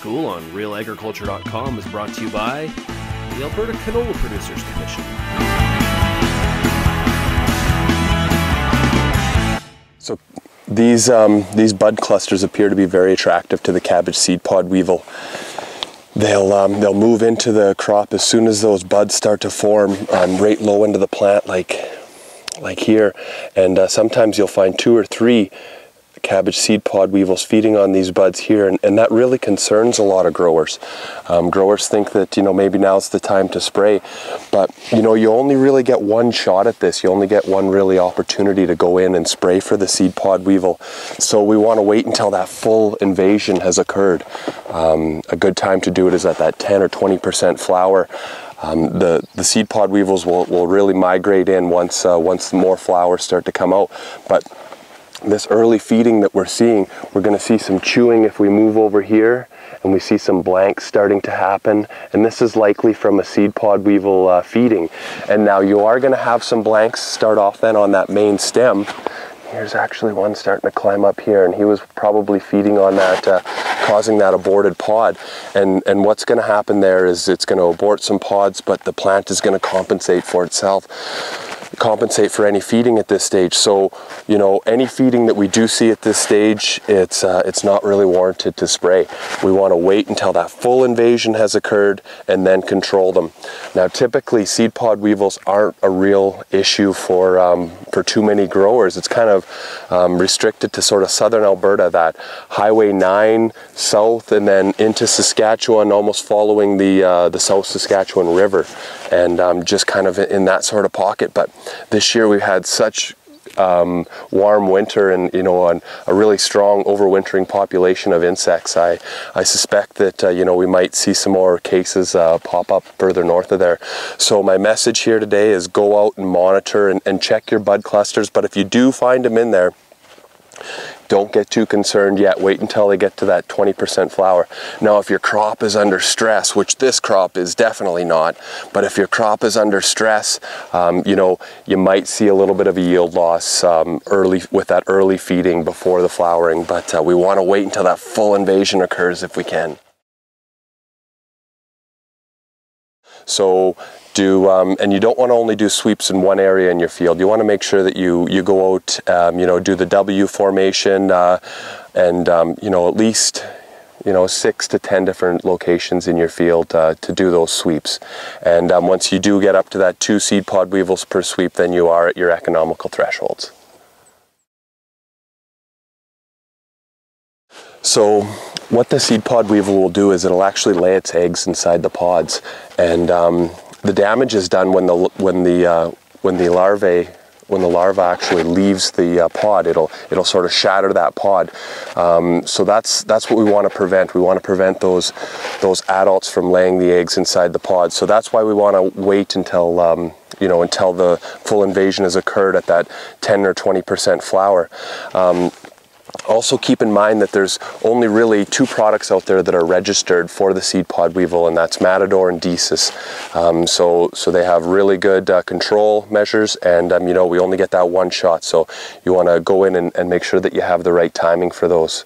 School on realagriculture.com is brought to you by the Alberta Canola Producers Commission. So these, um, these bud clusters appear to be very attractive to the cabbage seed pod weevil. They'll, um, they'll move into the crop as soon as those buds start to form um, right low into the plant like, like here. And uh, sometimes you'll find two or three cabbage seed pod weevils feeding on these buds here and, and that really concerns a lot of growers. Um, growers think that you know maybe now's the time to spray but you know you only really get one shot at this you only get one really opportunity to go in and spray for the seed pod weevil so we want to wait until that full invasion has occurred. Um, a good time to do it is at that 10 or 20 percent flower. Um, the, the seed pod weevils will, will really migrate in once, uh, once more flowers start to come out. But this early feeding that we're seeing, we're going to see some chewing if we move over here and we see some blanks starting to happen. And this is likely from a seed pod weevil uh, feeding. And now you are going to have some blanks start off then on that main stem. Here's actually one starting to climb up here and he was probably feeding on that uh, causing that aborted pod. And and what's going to happen there is it's going to abort some pods but the plant is going to compensate for itself compensate for any feeding at this stage. So, you know, any feeding that we do see at this stage, it's, uh, it's not really warranted to spray. We want to wait until that full invasion has occurred and then control them. Now, typically seed pod weevils aren't a real issue for, um, for too many growers. It's kind of um, restricted to sort of southern Alberta, that Highway 9 south and then into Saskatchewan, almost following the, uh, the South Saskatchewan River and um, just kind of in that sort of pocket. But this year we've had such um, warm winter and you know on a really strong overwintering population of insects. I, I suspect that uh, you know we might see some more cases uh, pop up further north of there. So my message here today is go out and monitor and, and check your bud clusters. But if you do find them in there, don't get too concerned yet. Wait until they get to that 20% flower. Now, if your crop is under stress, which this crop is definitely not, but if your crop is under stress, um, you know, you might see a little bit of a yield loss um, early with that early feeding before the flowering, but uh, we want to wait until that full invasion occurs if we can. So do, um, and you don't want to only do sweeps in one area in your field. You want to make sure that you, you go out, um, you know, do the W formation uh, and, um, you know, at least, you know, six to 10 different locations in your field uh, to do those sweeps. And um, once you do get up to that two seed pod weevils per sweep, then you are at your economical thresholds. So what the seed pod weevil will do is it'll actually lay its eggs inside the pods and um, the damage is done when the when the uh, when the larvae when the larva actually leaves the uh, pod, it'll it'll sort of shatter that pod. Um, so that's that's what we want to prevent. We want to prevent those those adults from laying the eggs inside the pod. So that's why we want to wait until um, you know until the full invasion has occurred at that 10 or 20 percent flower. Um, also keep in mind that there's only really two products out there that are registered for the seed pod weevil and that's Matador and Decis. Um, so, so they have really good uh, control measures and um, you know we only get that one shot so you want to go in and, and make sure that you have the right timing for those.